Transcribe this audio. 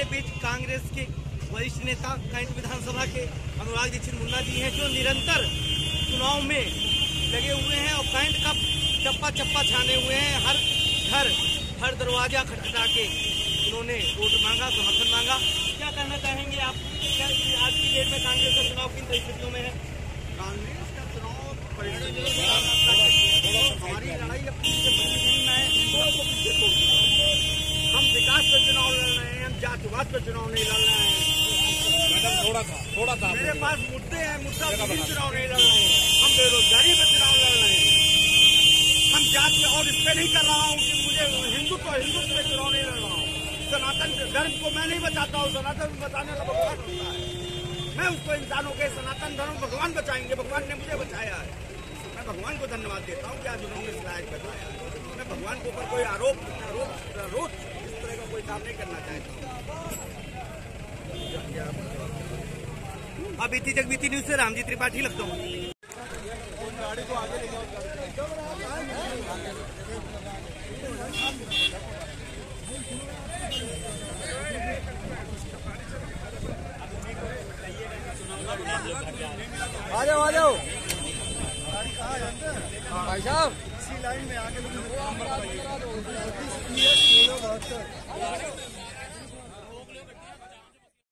कांग्रेस के वरिष्ठ नेता कैंट विधानसभा के अनुराग दीक्षित मुन्ना जी हैं, जो निरंतर चुनाव में लगे हुए हैं और कैंट का चप्पा चप्पा छाने हुए हैं। हर घर, हर दरवाज़ा खटखटा के उन्होंने वोट मांगा, समर्थन मांगा। क्या कहना चाहेंगे आप? आज की डेट में कांग्रेस का चुनाव किन परिस्थितियों में है? कांग्रेस का चुनाव हमारी लड़ाई अपनी से बड़ी नहीं मैं हिंदुओं को पीछे छोड़ दूँगा हम विकास पे चुनाव लड़ रहे हैं हम जातिवाद पे चुनाव नहीं लड़ रहे हैं। मैडम थोड़ा सा थोड़ा सा मेरे पास मुद्दे हैं मुद्दा चुनाव नहीं लड़ रहे हैं। हम बेरोजगारी पे चुनाव लड़ रहे हैं। हम जात में और इस पे नहीं कर रहा हूँ कि मुझे हिंदुत्व हिंदुत्व पे चुनाव नहीं लड़ रहा हूँ। सनातन धर्म को मैं नहीं बचाता हूँ सनातन बचाने का भगवान होता है। मैं उसको इंसानों के सनातन धर्म भगवान बचाएँगे भगवान ने मुझे बचाया है। मैं भगवान को धन्यवाद देता हूँ कि आज उन्होंने इस लायक बताया मैं भगवान के ऊपर कोई आरोप आरोप का कोई काम नहीं करना चाहता। अब बीती जग बीती न्यूज़ से रामजी त्रिपाठी लगता हूँ। आ जाओ आ जाओ। भाई साहब। इसी लाइन में आगे